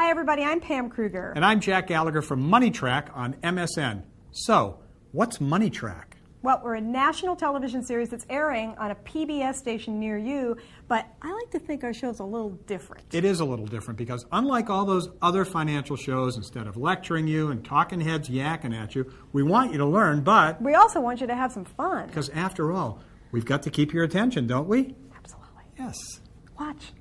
Hi, everybody. I'm Pam Krueger. And I'm Jack Gallagher from Money Track on MSN. So, what's Money Track? Well, we're a national television series that's airing on a PBS station near you, but I like to think our show's a little different. It is a little different because, unlike all those other financial shows, instead of lecturing you and talking heads yakking at you, we want you to learn, but. We also want you to have some fun. Because, after all, we've got to keep your attention, don't we? Absolutely. Yes. Watch.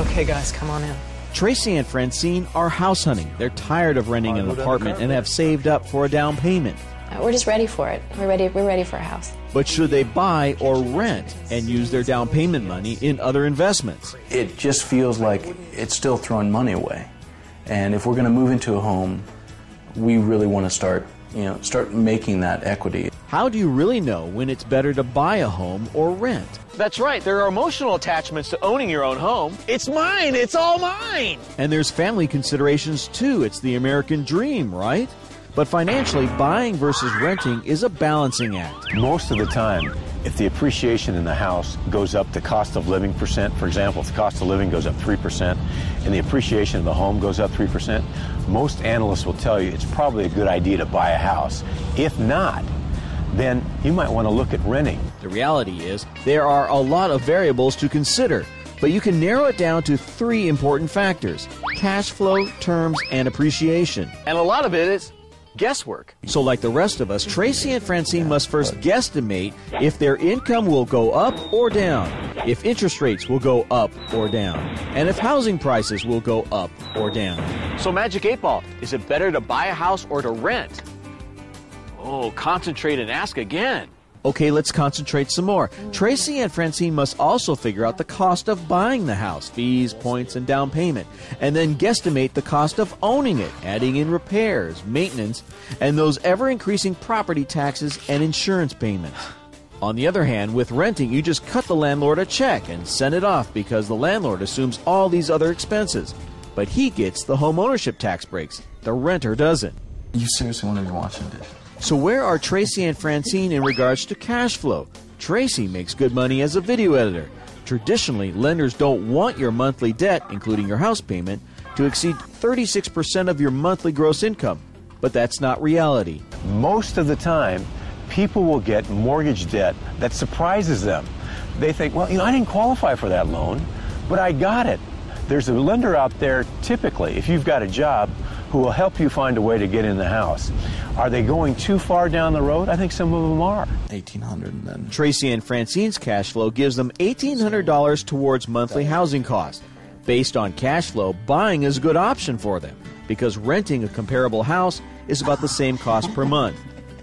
Okay, guys, come on in. Tracy and Francine are house hunting. They're tired of renting an apartment and have saved up for a down payment. Uh, We're just ready for it. We're ready. We're ready for a house. But should they buy or rent and use their down payment money in other investments? It just feels like it's still throwing money away. And if we're going to move into a home, we really want to start, you know, start making that equity. How do you really know when it's better to buy a home or rent? That's right, there are emotional attachments to owning your own home. It's mine, it's all mine. And there's family considerations too. It's the American dream, right? But financially, buying versus renting is a balancing act. Most of the time, if the appreciation in the house goes up the cost of living percent, for example, if the cost of living goes up 3% and the appreciation of the home goes up 3%, most analysts will tell you it's probably a good idea to buy a house. If not, then you might want to look at renting. The reality is, there are a lot of variables to consider, but you can narrow it down to three important factors cash flow, terms, and appreciation. And a lot of it is guesswork. So, like the rest of us, Tracy and Francine must first guesstimate if their income will go up or down, if interest rates will go up or down, and if housing prices will go up or down. So, Magic 8 Ball, is it better to buy a house or to rent? Oh, concentrate and ask again. Okay, let's concentrate some more. Tracy and Francine must also figure out the cost of buying the house, fees, points, and down payment, and then guesstimate the cost of owning it, adding in repairs, maintenance, and those ever increasing property taxes and insurance payments. On the other hand, with renting, you just cut the landlord a check and send it off because the landlord assumes all these other expenses. But he gets the home ownership tax breaks. The renter doesn't. You seriously want to be watching this? So, where are Tracy and Francine in regards to cash flow? Tracy makes good money as a video editor. Traditionally, lenders don't want your monthly debt, including your house payment, to exceed 36% of your monthly gross income. But that's not reality. Most of the time, people will get mortgage debt that surprises them. They think, well, you know, I didn't qualify for that loan, but I got it. There's a lender out there, typically, if you've got a job, who will help you find a way to get in the house. Are they going too far down the road? I think some of them are. 1800 and then Tracy and Francine's cash flow gives them $1,800 towards monthly housing costs. Based on cash flow, buying is a good option for them because renting a comparable house is about the same cost per month.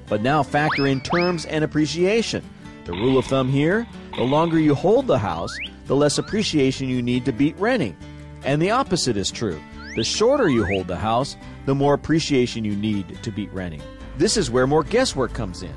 But now factor in terms and appreciation. The rule of thumb here the longer you hold the house, the less appreciation you need to beat renting. And the opposite is true. The shorter you hold the house, the more appreciation you need to beat renting. This is where more guesswork comes in.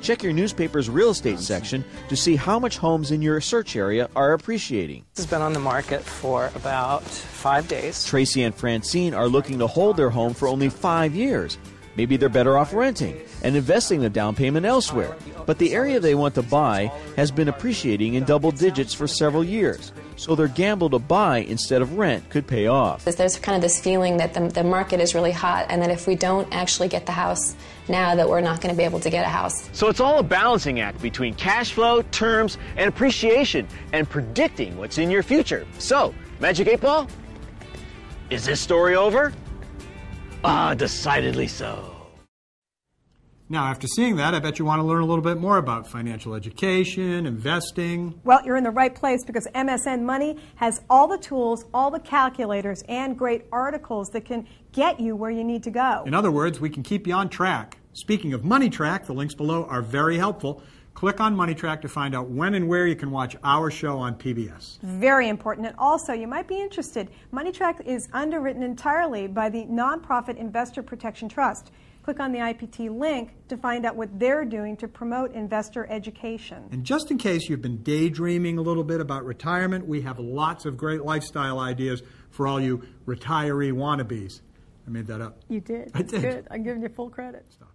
Check your newspaper's real estate section to see how much homes in your search area are appreciating. This has been on the market for about five days. Tracy and Francine are looking to hold their home for only five years. Maybe they're better off renting and investing the down payment elsewhere. But the area they want to buy has been appreciating in double digits for several years. So their gamble to buy instead of rent could pay off. There's kind of this feeling that the, the market is really hot, and that if we don't actually get the house now, that we're not going to be able to get a house. So it's all a balancing act between cash flow, terms, and appreciation, and predicting what's in your future. So, Magic 8 Ball, is this story over? Ah, decidedly so. Now, after seeing that, I bet you want to learn a little bit more about financial education, investing. Well, you're in the right place because MSN Money has all the tools, all the calculators, and great articles that can get you where you need to go. In other words, we can keep you on track. Speaking of Money Track, the links below are very helpful. Click on Money Track to find out when and where you can watch our show on PBS. Very important. And also, you might be interested, Money Track is underwritten entirely by the nonprofit Investor Protection Trust. Click on the IPT link to find out what they're doing to promote investor education. And just in case you've been daydreaming a little bit about retirement, we have lots of great lifestyle ideas for all you retiree wannabes. I made that up. You did. I did. Good. I'm giving you full credit. Stop.